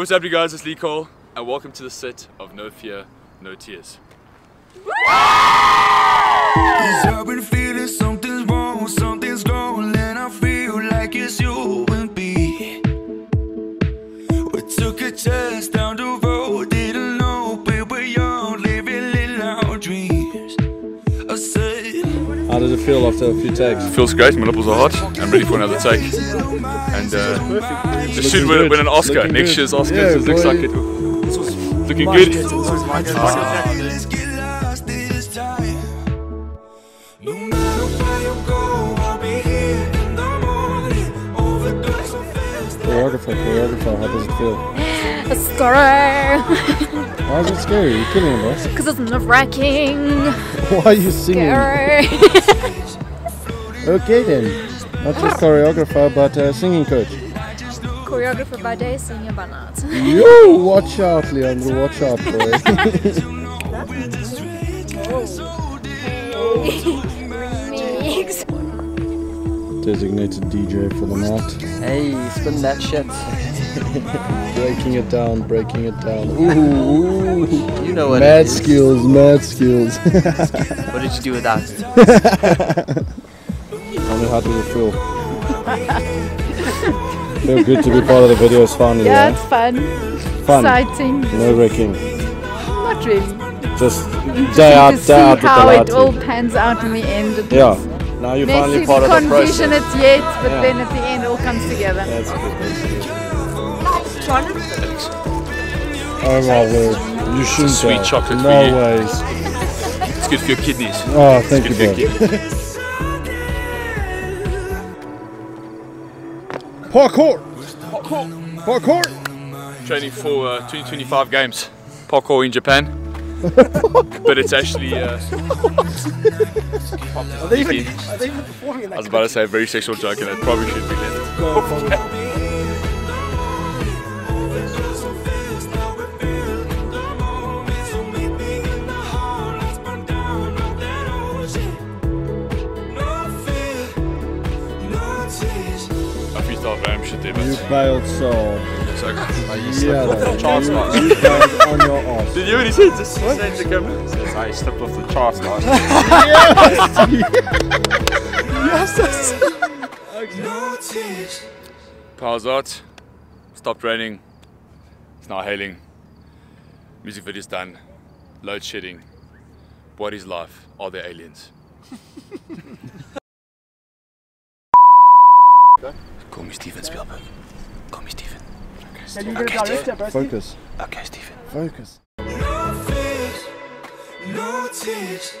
what's happening guys, it's Lee Cole and welcome to the set of No Fear, No Tears. Does it feel after a few takes? Feels great, my nipples are hot, I'm ready for another take. And uh, this should win, win an Oscar, Looking next good. year's Oscar, Yeah, so it looks like it. Looking good. let's get lost this time. No matter where you go, I'll be here in the morning. Overdose so fast. Choreographer, choreographer, how does it feel? Scary! Why is it scary? You're killing it, boss. Because it's nerve wracking. Why are you singing? Okay then. Not just choreographer, but uh, singing coach. Choreographer by day, singer by night. Yo, watch out, Leandro, watch out, boy. Remix. Designated DJ for the night. Hey, spin that shit. Breaking it down, breaking it down. Ooh, ooh. You know what Mad skills, mad skills. What did you do with that? Tell me how does it feel? feel good to be part of the videos finally, Yeah, yeah? it's fun. Fun. Exciting. No wrecking. Not really. Just day out, to day see out with the how it all pans out in the end. It Yeah. Now you're Messy, finally part of the can't vision process. it yet, but Yeah. then at the end it all comes together. That's good. Oh my word. You shouldn't sweet have. chocolate for No you. ways. It's good for your kidneys. Oh, thank you, Good for your bro. kidneys. Parkour! Parkour! Training for uh, 2025 games. Parkour in Japan. but it's actually. Uh, Are they even, are they even performing in I was about to say a very sexual joke and it probably should be left. Freestyle shit there, You but bailed so. it's okay. Yeah. Chance you, last. you bailed on your ass. Did you already say just say to camera? Says I stepped off the charts last Power's out. Stopped raining. It's now hailing. Music video's done. Load shedding. What is life? Are there aliens? Call me Steven Spielberg. Call me Steven. Okay, Steven. Okay, Steven. Focus. Okay, Steven. Focus. No fears, no tears.